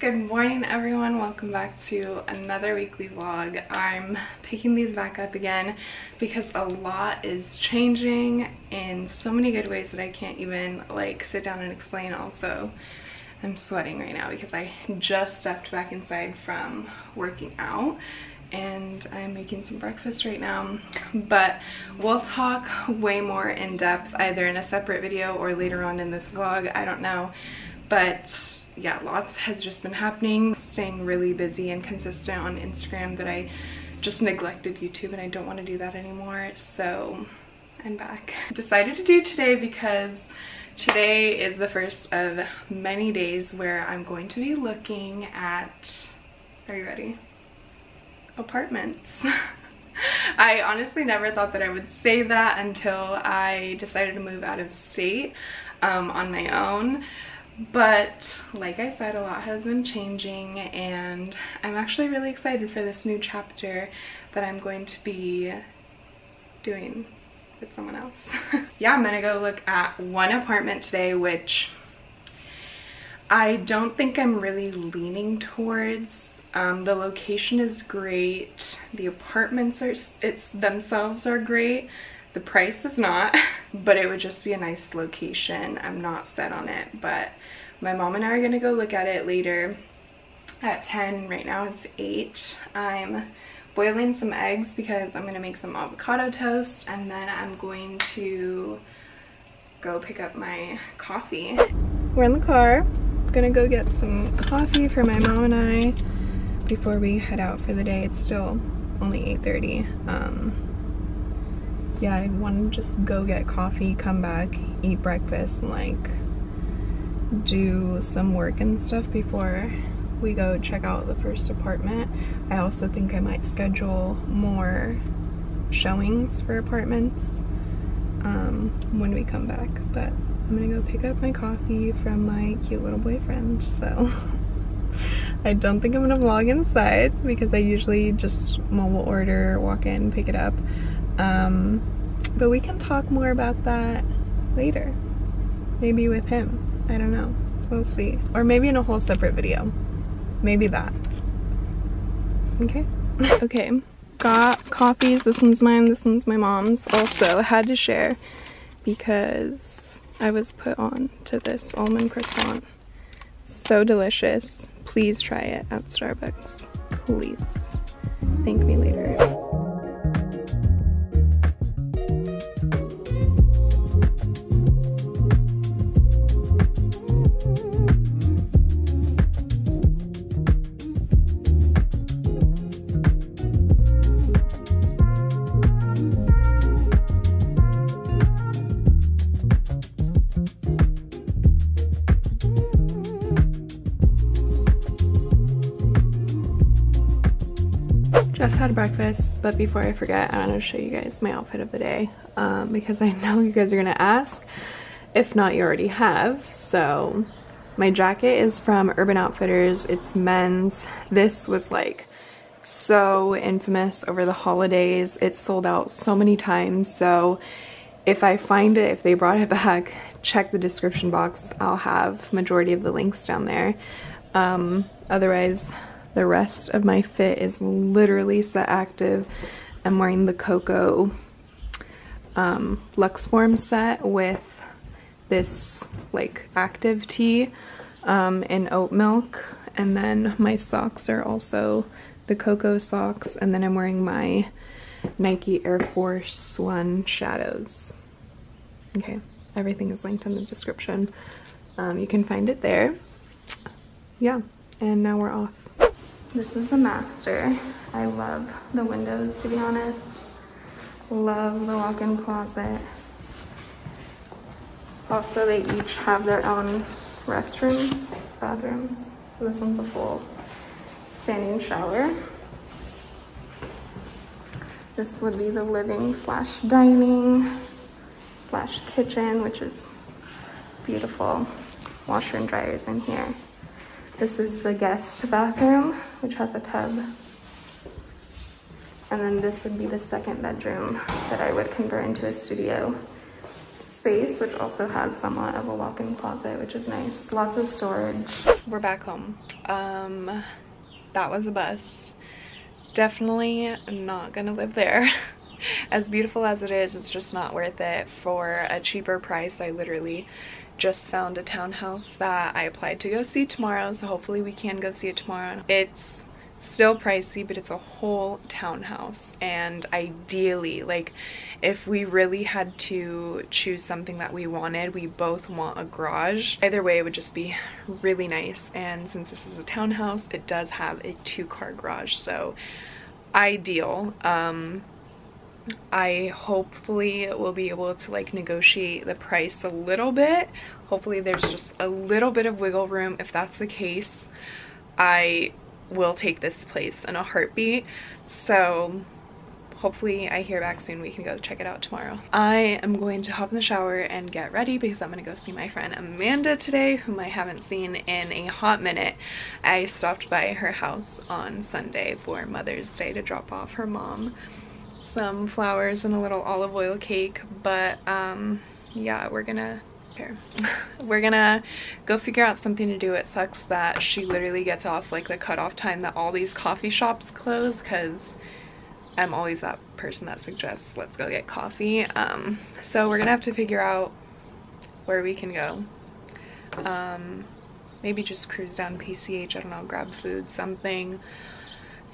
Good morning everyone, welcome back to another weekly vlog. I'm picking these back up again because a lot is changing in so many good ways that I can't even like sit down and explain also. I'm sweating right now because I just stepped back inside from working out and I'm making some breakfast right now but we'll talk way more in depth either in a separate video or later on in this vlog I don't know but yeah, lots has just been happening. Staying really busy and consistent on Instagram that I just neglected YouTube and I don't want to do that anymore. So I'm back. Decided to do today because today is the first of many days where I'm going to be looking at, are you ready? Apartments. I honestly never thought that I would say that until I decided to move out of state um, on my own but like I said a lot has been changing and I'm actually really excited for this new chapter that I'm going to be doing with someone else. yeah, I'm gonna go look at one apartment today which I don't think I'm really leaning towards. Um, the location is great. The apartments are it's themselves are great. The price is not, but it would just be a nice location. I'm not set on it, but my mom and I are gonna go look at it later at 10. Right now it's 8. I'm boiling some eggs because I'm gonna make some avocado toast and then I'm going to go pick up my coffee. We're in the car. Gonna go get some coffee for my mom and I before we head out for the day. It's still only 8.30. Um, yeah, I want to just go get coffee, come back, eat breakfast, and like do some work and stuff before we go check out the first apartment. I also think I might schedule more showings for apartments um, when we come back. But I'm gonna go pick up my coffee from my cute little boyfriend, so. I don't think I'm gonna vlog inside because I usually just mobile order, walk in, pick it up. Um, but we can talk more about that later. Maybe with him. I don't know. We'll see. Or maybe in a whole separate video. Maybe that. Okay. okay. Got coffees. This one's mine. This one's my mom's. Also, had to share because I was put on to this almond croissant. So delicious. Please try it at Starbucks. Please. Thank me later. But before I forget, I want to show you guys my outfit of the day um, because I know you guys are going to ask. If not, you already have. So my jacket is from Urban Outfitters. It's men's. This was like so infamous over the holidays. It sold out so many times. So if I find it, if they brought it back, check the description box. I'll have majority of the links down there. Um, otherwise, the rest of my fit is literally set active. I'm wearing the Coco um, Luxform set with this like active tee um, in oat milk. And then my socks are also the Coco socks. And then I'm wearing my Nike Air Force One Shadows. Okay, everything is linked in the description. Um, you can find it there. Yeah, and now we're off. This is the master. I love the windows, to be honest. Love the walk-in closet. Also, they each have their own restrooms, bathrooms. So this one's a full standing shower. This would be the living slash dining slash kitchen, which is beautiful. Washer and dryers in here. This is the guest bathroom, which has a tub. And then this would be the second bedroom that I would convert into a studio. space, which also has somewhat of a walk-in closet, which is nice. Lots of storage. We're back home. Um, that was a bust. Definitely not gonna live there. as beautiful as it is, it's just not worth it for a cheaper price. I literally just found a townhouse that I applied to go see tomorrow, so hopefully we can go see it tomorrow. It's still pricey but it's a whole townhouse. And ideally like if we really had to choose something that we wanted we both want a garage. Either way it would just be really nice. And since this is a townhouse it does have a two-car garage so ideal. Um I hopefully will be able to like negotiate the price a little bit hopefully there's just a little bit of wiggle room if that's the case I will take this place in a heartbeat. So hopefully I hear back soon. We can go check it out tomorrow. I am going to hop in the shower and get ready because I'm going to go see my friend Amanda today, whom I haven't seen in a hot minute. I stopped by her house on Sunday for Mother's Day to drop off her mom some flowers and a little olive oil cake, but um, yeah, we're gonna. We're gonna go figure out something to do. It sucks that she literally gets off like the cutoff time that all these coffee shops close because I'm always that person that suggests let's go get coffee. Um, so we're gonna have to figure out where we can go. Um, maybe just cruise down PCH, I don't know, grab food, something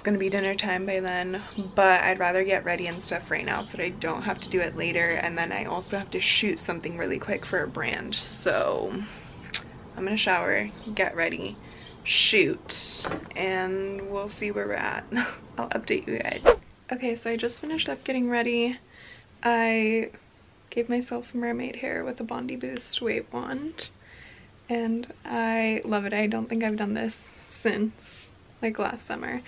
it's gonna be dinner time by then but I'd rather get ready and stuff right now so that I don't have to do it later and then I also have to shoot something really quick for a brand. So I'm gonna shower get ready shoot and we'll see where we're at. I'll update you guys. Okay so I just finished up getting ready. I gave myself mermaid hair with a Bondi Boost wave wand and I love it. I don't think I've done this since like last summer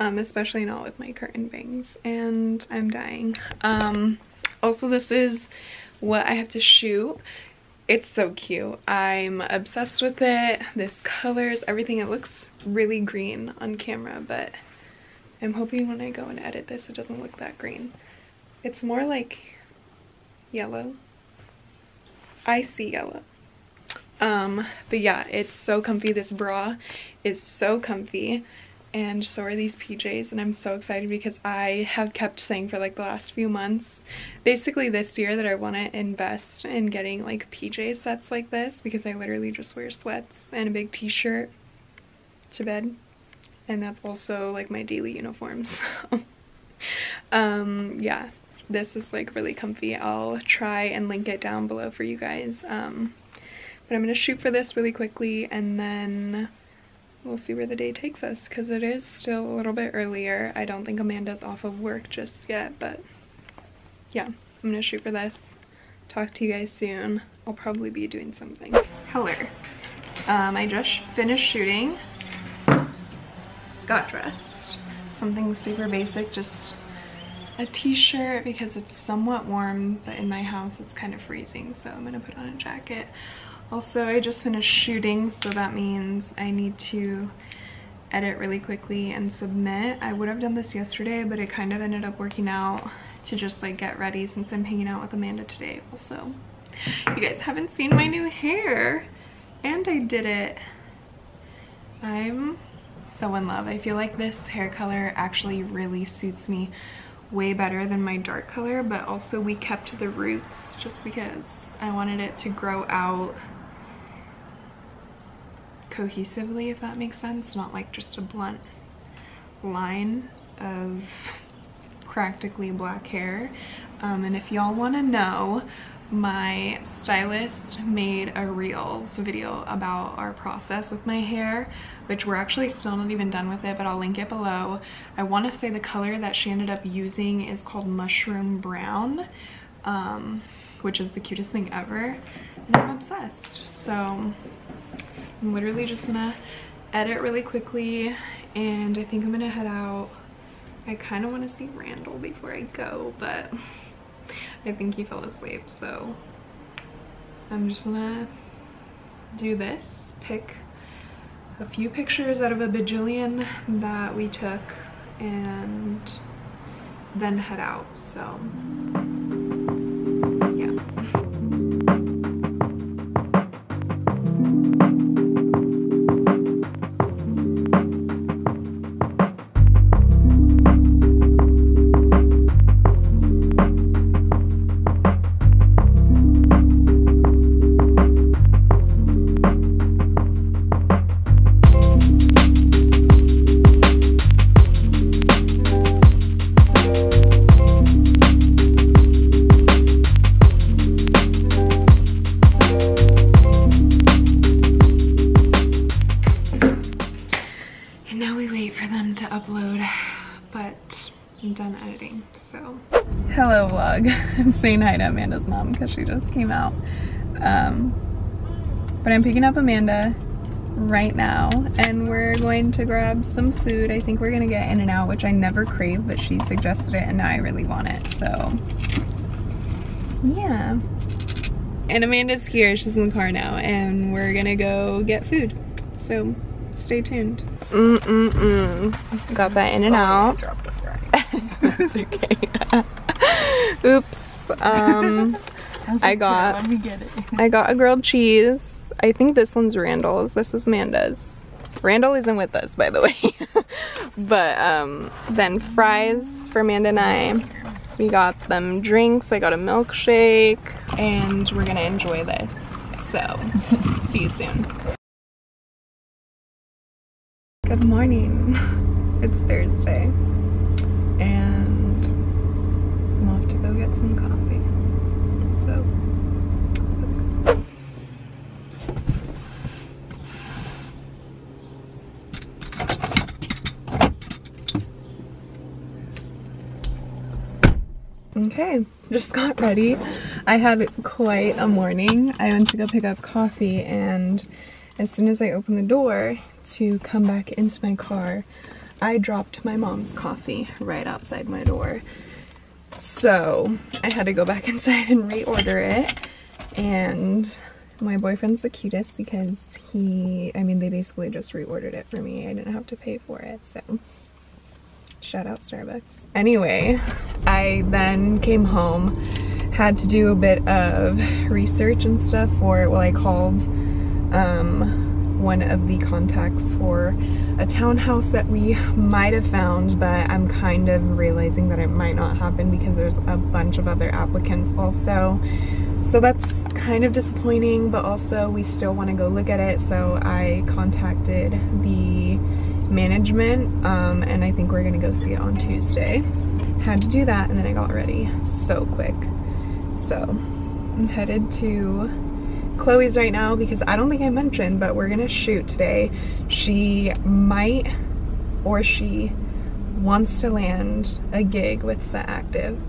um, especially not with my curtain bangs and I'm dying. Um, also this is what I have to shoot. It's so cute. I'm obsessed with it. This colors, everything. It looks really green on camera, but I'm hoping when I go and edit this, it doesn't look that green. It's more like yellow. I see yellow. Um, but yeah, it's so comfy. This bra is so comfy and so are these PJs and I'm so excited because I have kept saying for like the last few months basically this year that I want to invest in getting like PJ sets like this because I literally just wear sweats and a big t-shirt to bed and that's also like my daily uniform so um yeah this is like really comfy. I'll try and link it down below for you guys um but I'm gonna shoot for this really quickly and then we'll see where the day takes us because it is still a little bit earlier. I don't think Amanda's off of work just yet, but yeah, I'm gonna shoot for this. Talk to you guys soon. I'll probably be doing something. Hello. Um, I just finished shooting. Got dressed. Something super basic, just a t-shirt because it's somewhat warm, but in my house it's kind of freezing, so I'm gonna put on a jacket. Also, I just finished shooting, so that means I need to edit really quickly and submit. I would have done this yesterday, but it kind of ended up working out to just like get ready since I'm hanging out with Amanda today also. You guys haven't seen my new hair and I did it. I'm so in love. I feel like this hair color actually really suits me way better than my dark color, but also we kept the roots just because I wanted it to grow out cohesively, if that makes sense, not like just a blunt line of practically black hair. Um, and if y'all want to know, my stylist made a reels video about our process with my hair which we're actually still not even done with it but I'll link it below. I want to say the color that she ended up using is called mushroom brown um, which is the cutest thing ever. And I'm obsessed. So I'm literally just gonna edit really quickly and I think I'm gonna head out. I kind of want to see Randall before I go, but I think he fell asleep, so I'm just gonna do this, pick a few pictures out of a bajillion that we took and then head out, so I'm done editing, so. Hello vlog. I'm saying hi to Amanda's mom because she just came out. Um, but I'm picking up Amanda right now and we're going to grab some food. I think we're gonna get In-N-Out, which I never crave, but she suggested it and now I really want it, so yeah. And Amanda's here, she's in the car now, and we're gonna go get food. So stay tuned. Mm-mm-mm. Got that in and out. Dropped it's okay. Oops. Um, I got, Let me get it. I got a grilled cheese. I think this one's Randall's. This is Amanda's. Randall isn't with us, by the way. but um, then fries for Amanda and I. We got them drinks. I got a milkshake. And we're gonna enjoy this. So, see you soon. Good morning. It's Thursday and I'm off to go get some coffee. So. Okay, just got ready. I had quite a morning. I went to go pick up coffee and as soon as I opened the door, to come back into my car, I dropped my mom's coffee right outside my door. So I had to go back inside and reorder it. And my boyfriend's the cutest because he, I mean, they basically just reordered it for me. I didn't have to pay for it, so shout out Starbucks. Anyway, I then came home, had to do a bit of research and stuff for, well, I called um, one of the contacts for a townhouse that we might have found, but I'm kind of realizing that it might not happen because there's a bunch of other applicants also. So that's kind of disappointing, but also we still want to go look at it. So I contacted the management um, and I think we're gonna go see it on Tuesday. Had to do that and then I got ready so quick. So I'm headed to Chloe's right now because I don't think I mentioned, but we're gonna shoot today. She might or she wants to land a gig with Set Active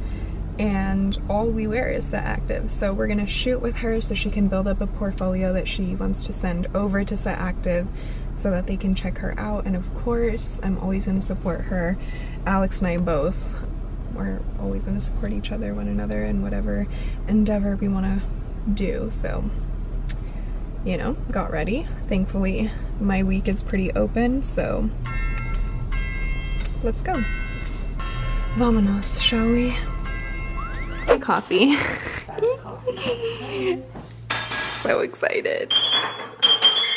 and all we wear is Set Active. So we're gonna shoot with her so she can build up a portfolio that she wants to send over to Set Active so that they can check her out. And of course, I'm always gonna support her. Alex and I both we're always gonna support each other, one another, in whatever endeavor we wanna do. So you know, got ready. Thankfully, my week is pretty open, so let's go. Vamonos, shall we? Coffee. so excited.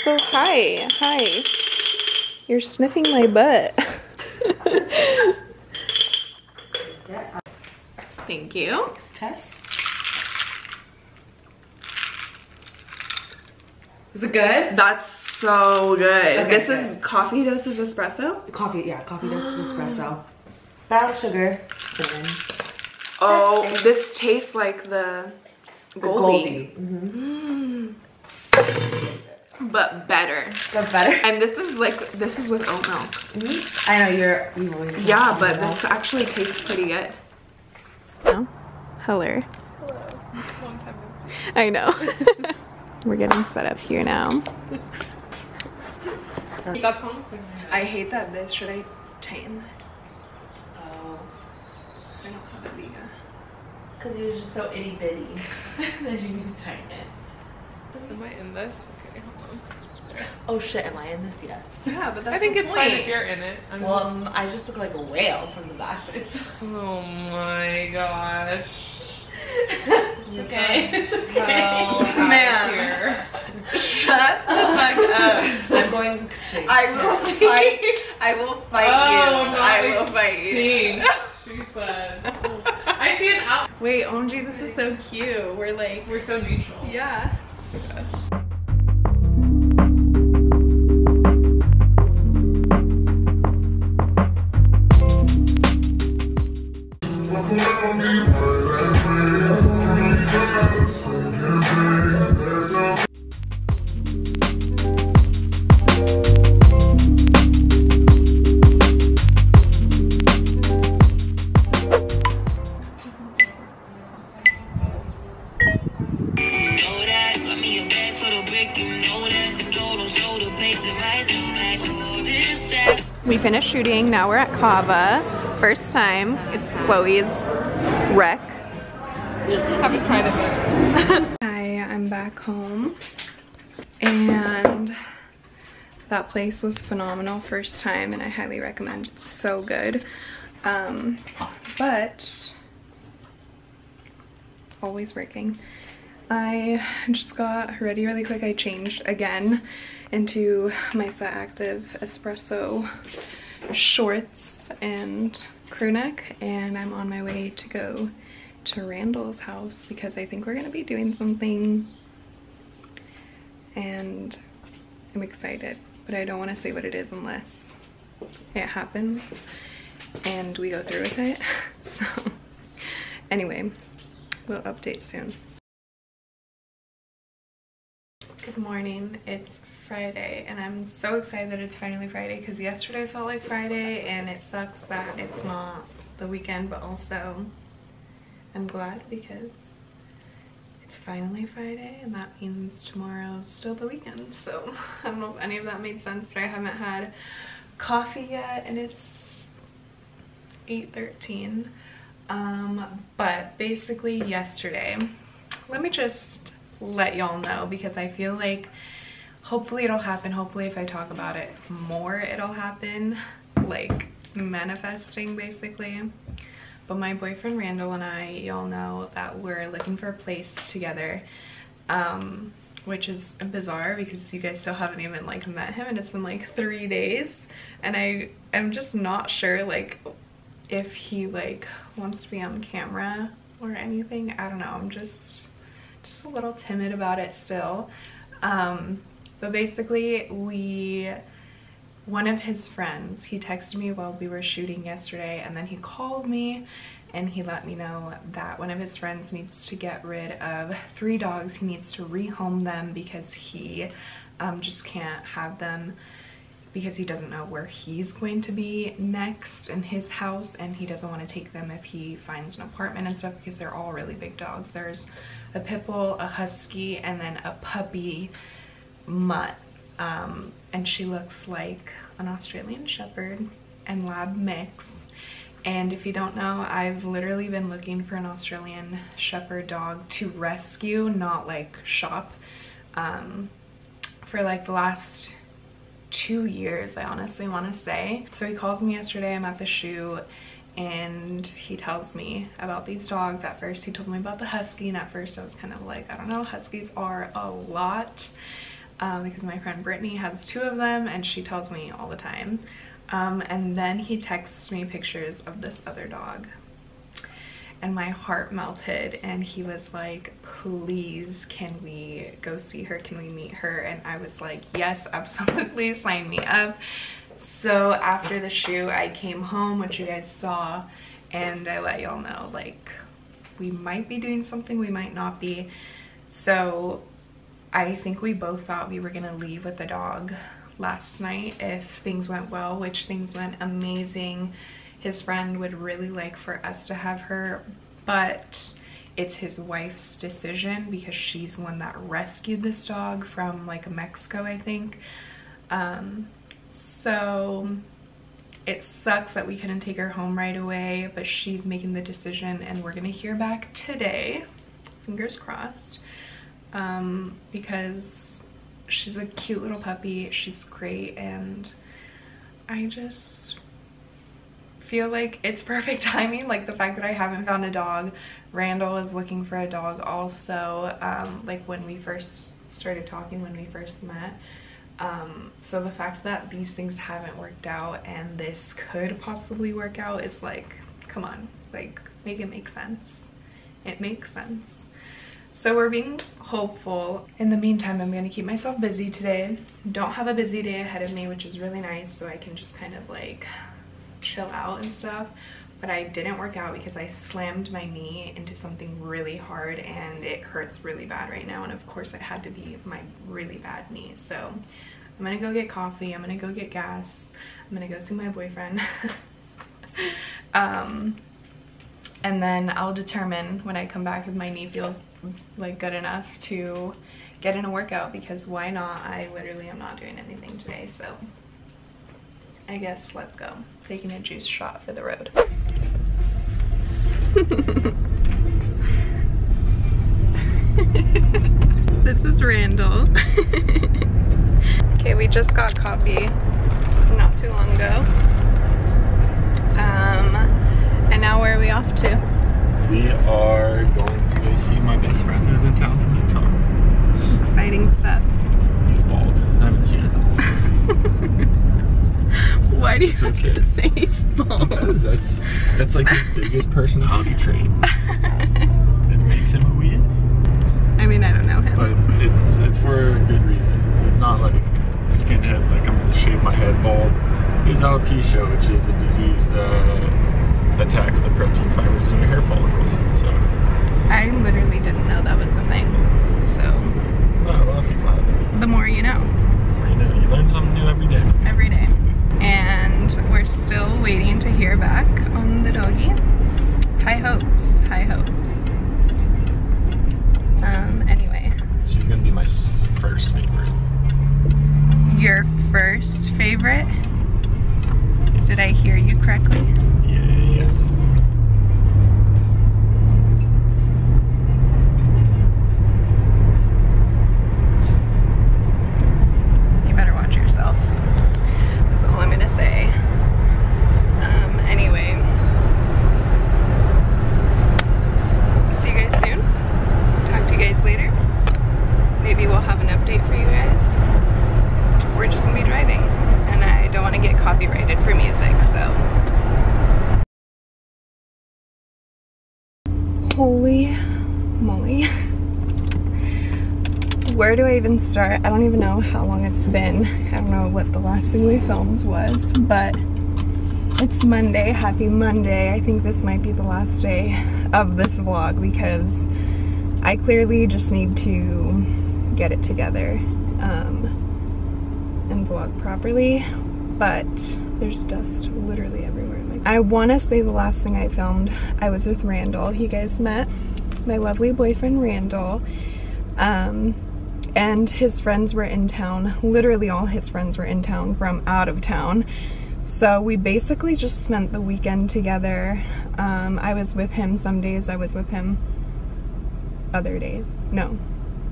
So hi, hi. You're sniffing my butt. Thank you. Next test. Is it good? That's so good. Okay, this good. is coffee doses espresso? Coffee, yeah, coffee doses espresso. Brown sugar, cinnamon. Oh, this tastes like the Goldie. The Goldie. Mm -hmm. But better. But better. And this is like this is with oat milk. Mm -hmm. I know you're you always Yeah, but this actually tastes pretty good. No? Hello. Hello. Long time I know. We're getting set up here now. I hate that this. Should I tighten this? Oh. I don't have a Vega. Because you're just so itty bitty that you need to tighten it. Am I in this? Okay, Oh shit, am I in this? Yes. Yeah, but I think it's point. fine if you're in it. I'm well, just... I just look like a whale from the back, but it's. Oh my gosh. It's okay. It's okay. Man. Shut the fuck up. I'm going extinct. I will fight. I will fight oh, you. No, I will fight you. She said. I see an out. Wait, OMG, this is so cute. We're like. We're so neutral. Yeah. Yes. Shooting, now we're at Kava. First time, it's Chloe's rec. Haven't tried it? Hi, I'm back home. And that place was phenomenal first time and I highly recommend it's so good. Um, but always working. I just got ready really quick. I changed again into my Set Active espresso shorts and crew neck and I'm on my way to go to Randall's house because I think we're gonna be doing something and I'm excited, but I don't want to say what it is unless it happens and we go through with it. So anyway, we'll update soon. Good morning, it's Friday and I'm so excited that it's finally Friday because yesterday felt like Friday and it sucks that it's not the weekend but also I'm glad because it's finally Friday and that means tomorrow's still the weekend. So I don't know if any of that made sense, but I haven't had coffee yet and it's 8.13. Um, but basically yesterday, let me just let y'all know because I feel like hopefully it'll happen. Hopefully if I talk about it more, it'll happen. Like manifesting basically. But my boyfriend Randall and I, y'all know that we're looking for a place together. Um, which is bizarre because you guys still haven't even like met him and it's been like three days and I am just not sure like if he like wants to be on camera or anything I don't know I'm just just a little timid about it still um, but basically we one of his friends, he texted me while we were shooting yesterday and then he called me and he let me know that one of his friends needs to get rid of three dogs. He needs to rehome them because he um, just can't have them because he doesn't know where he's going to be next in his house and he doesn't want to take them if he finds an apartment and stuff because they're all really big dogs. There's a pit bull, a husky, and then a puppy mutt um, and she looks like an Australian Shepherd and Lab mix. And if you don't know, I've literally been looking for an Australian Shepherd dog to rescue, not like shop, um, for like the last two years, I honestly want to say. So he calls me yesterday, I'm at the shoot, and he tells me about these dogs. At first he told me about the husky, and at first I was kind of like, I don't know, huskies are a lot um, because my friend Brittany has two of them and she tells me all the time. Um, and then he texts me pictures of this other dog. And my heart melted and he was like please can we go see her? Can we meet her? And i was like yes absolutely sign me up. So after the shoot i came home which you guys saw and i let y'all know like we might be doing something we might not be. So I think we both thought we were gonna leave with the dog last night if things went well, which things went amazing. His friend would really like for us to have her, but it's his wife's decision because she's the one that rescued this dog from like Mexico, I think. Um, so it sucks that we couldn't take her home right away, but she's making the decision and we're gonna hear back today, fingers crossed um, because she's a cute little puppy. She's great and I just feel like it's perfect timing. Like the fact that I haven't found a dog. Randall is looking for a dog also. Um, like when we first started talking, when we first met. Um, so the fact that these things haven't worked out and this could possibly work out is like, come on, like make it make sense. It makes sense. So we're being hopeful. In the meantime, I'm gonna keep myself busy today. Don't have a busy day ahead of me, which is really nice, so I can just kind of like chill out and stuff. But I didn't work out because I slammed my knee into something really hard and it hurts really bad right now. And of course it had to be my really bad knee. So I'm gonna go get coffee, I'm gonna go get gas, I'm gonna go see my boyfriend. um, and then I'll determine when I come back if my knee feels like good enough to get in a workout because why not? I literally am not doing anything today, so I guess let's go. Taking a juice shot for the road. this is Randall. okay, we just got coffee not too long ago. Um, and now where are we off to? We are going to go see my best friend who's in town from Utah. Exciting stuff. He's bald. I haven't seen it. Why do you It's have okay. to say he's bald? Because that's that's like his biggest personality trait. It makes him who he is. I mean, I don't know him. But it's it's for a good reason. It's not like skinhead, like I'm gonna shave my head bald. He's alopecia, which is a disease that attacks the protein fibers in your hair follicles. So I literally didn't know that was a thing. So, not a lot of people have it. the more you know, You know, you learn something new every day. every day. And we're still waiting to hear back on the doggy. High hopes, high hopes. Um, anyway, She's gonna be my first favorite. your first favorite? Did I hear you correctly? Yeah, yes. You better watch yourself. That's all I'm gonna say. Um, anyway. See you guys soon. Talk to you guys later. Maybe we'll have an update for you guys. We're just gonna be driving. And I don't wanna get copyrighted for music, so. Holy moly. where do I even start? I don't even know how long it's been. I don't know what the last thing we filmed was, but it's Monday. Happy Monday. I think this might be the last day of this vlog because I clearly just need to get it together um, and vlog properly, but there's dust literally everywhere. I want to say the last thing I filmed, I was with Randall. You guys met my lovely boyfriend Randall. Um, and his friends were in town. Literally all his friends were in town from out of town. So we basically just spent the weekend together. Um, I was with him some days, I was with him other days. No,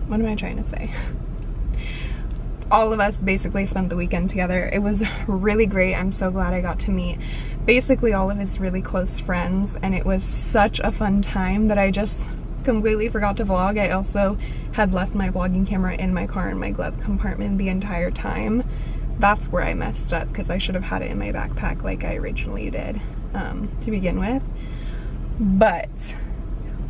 what am I trying to say? All of us basically spent the weekend together. It was really great. I'm so glad I got to meet basically all of his really close friends, and it was such a fun time that I just completely forgot to vlog. I also had left my vlogging camera in my car in my glove compartment the entire time. That's where I messed up because I should have had it in my backpack like I originally did um, to begin with. But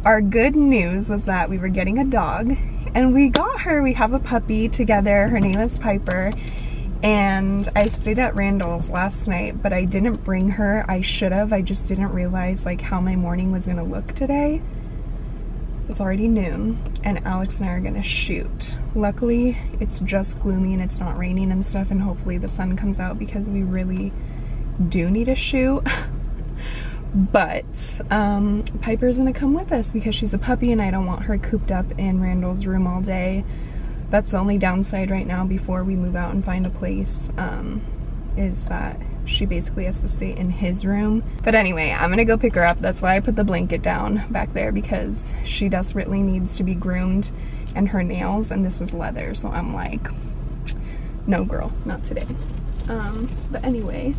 our good news was that we were getting a dog and we got her. We have a puppy together. Her name is Piper. And I stayed at Randall's last night, but I didn't bring her. I should have. I just didn't realize like how my morning was gonna look today. It's already noon and Alex and I are gonna shoot. Luckily, it's just gloomy and it's not raining and stuff and hopefully the sun comes out because we really do need a shoot. but um, Piper's gonna come with us because she's a puppy and I don't want her cooped up in Randall's room all day. That's the only downside right now before we move out and find a place um, is that she basically has to stay in his room. But anyway, I'm gonna go pick her up. That's why I put the blanket down back there because she desperately needs to be groomed and her nails and this is leather. So I'm like, no girl, not today. Um, but anyway,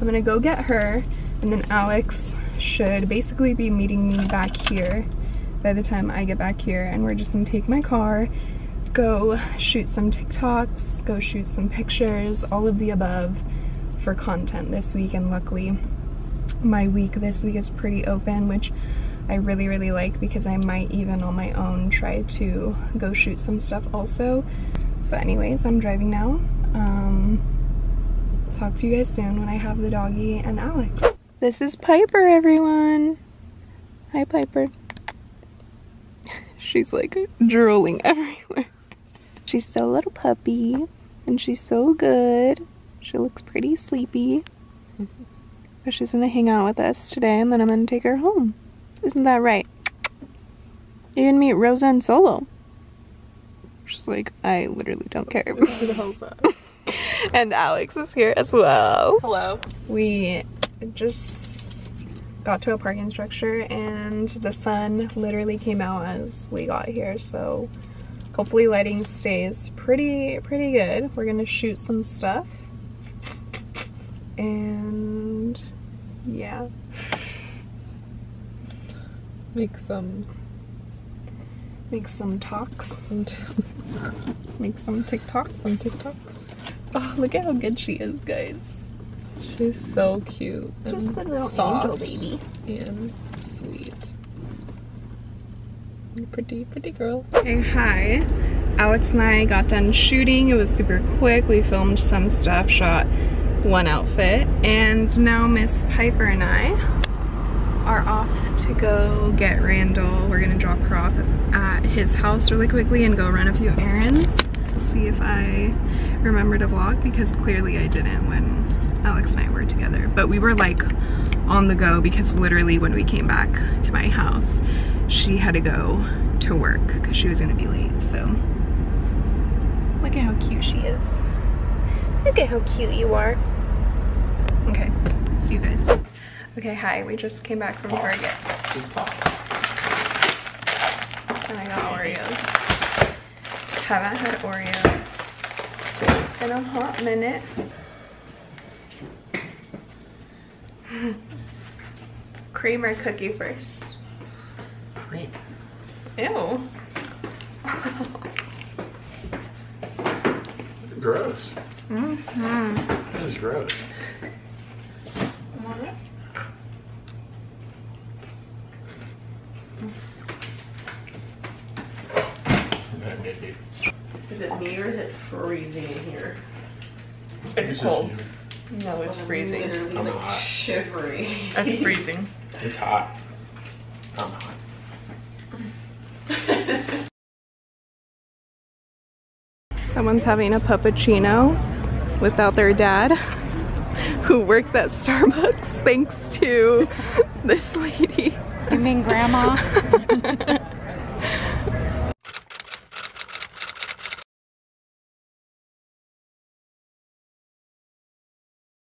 I'm gonna go get her and then Alex should basically be meeting me back here by the time I get back here and we're just gonna take my car go shoot some TikToks, go shoot some pictures, all of the above for content this week and luckily my week this week is pretty open which I really really like because I might even on my own try to go shoot some stuff also. So anyways, I'm driving now. Um, talk to you guys soon when I have the doggy and Alex. This is Piper everyone. Hi Piper. She's like drooling everywhere. She's still a little puppy and she's so good. She looks pretty sleepy. But she's gonna hang out with us today and then I'm gonna take her home. Isn't that right? You're gonna meet Rosa and Solo. She's like, I literally don't care. Who the hell's that? and Alex is here as well. Hello. We just got to a parking structure and the sun literally came out as we got here. So hopefully lighting stays pretty, pretty good. We're gonna shoot some stuff. And yeah. Make some Make some talks. Some Make some TikToks. some TikToks. Oh, look at how good she is, guys. She's so cute. And Just a little soft angel baby. And sweet. Pretty, pretty girl. Okay, hi. Alex and I got done shooting. It was super quick. We filmed some stuff, shot one outfit, and now Miss Piper and I are off to go get Randall. We're gonna drop her off at his house really quickly and go run a few errands. See if I remember to vlog because clearly I didn't when Alex and I were together. But we were like on the go because literally when we came back to my house, she had to go to work because she was gonna be late, so. Look at how cute she is. Look at how cute you are. Okay, see you guys. Okay, hi, we just came back from Target. And I got Oreos. Haven't had Oreos in a hot minute. Cream or cookie first? Cream. Ew. Gross. Mm-hmm. That is gross. Is it me or is it freezing in here? It's cold. No, it's freezing. Literally I'm like hot. shivery. It's freezing. It's hot. I'm hot. Someone's having a puppuccino without their dad who works at Starbucks thanks to this lady. You mean grandma?